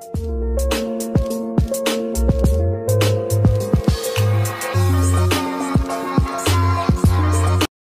Música